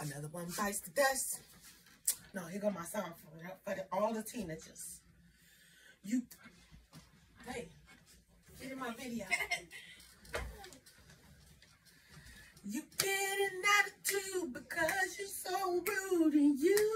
Another one bites the dust. No, here go my song for, for the, all the teenagers. You, hey, get in my video. You get an attitude because you're so rude and you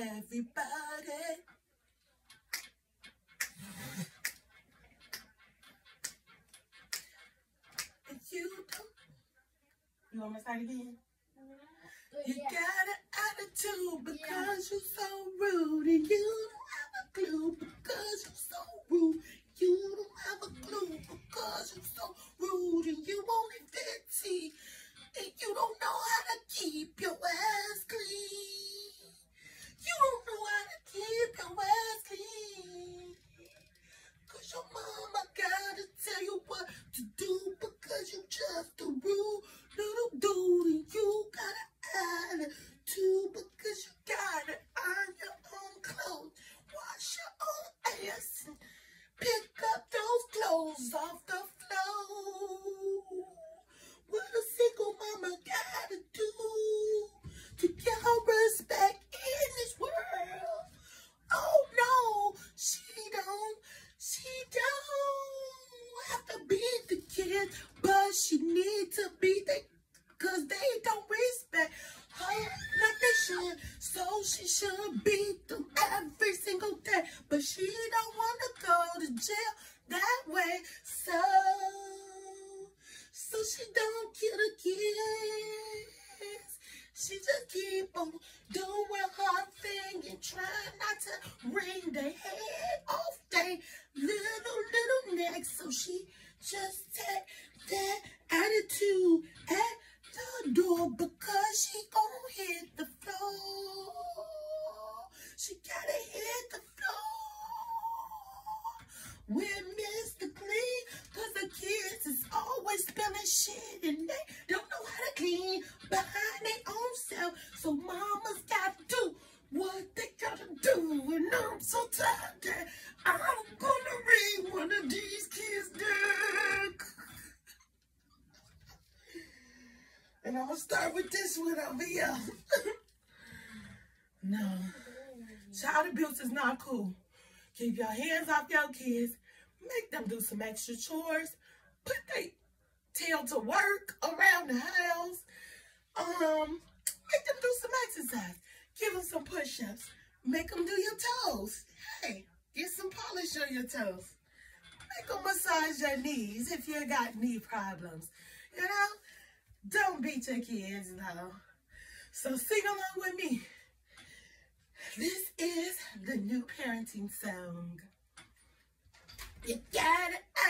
everybody. And you don't. You want me to start again? You got an attitude because you're so rude and you don't have a clue because you're so rude. You don't have a clue because you're so rude and you only she don't have to beat the kids, but she need to beat the Cause they don't respect her like they should. So she should beat them every single day. But she don't want to go to jail that way. So, so she don't kill the kids. She just keep on doing her thing and try not to wring the head off their little, little neck. So she just take that attitude at the door because she gon' hit the floor. She gotta hit the floor with Mr. Clean cause the kids is always spilling shit and they so tired that I'm gonna read one of these kids' deck. And I'm gonna start with this one over here. no. Child abuse is not cool. Keep your hands off your kids. Make them do some extra chores. Put their tail to work around the house. Um, make them do some exercise. Give them some push-ups. Make them do your toes. Hey, get some polish on your toes. Make them massage your knees if you got knee problems. You know? Don't beat your kids, though. So sing along with me. This is the new parenting song. You got an attitude.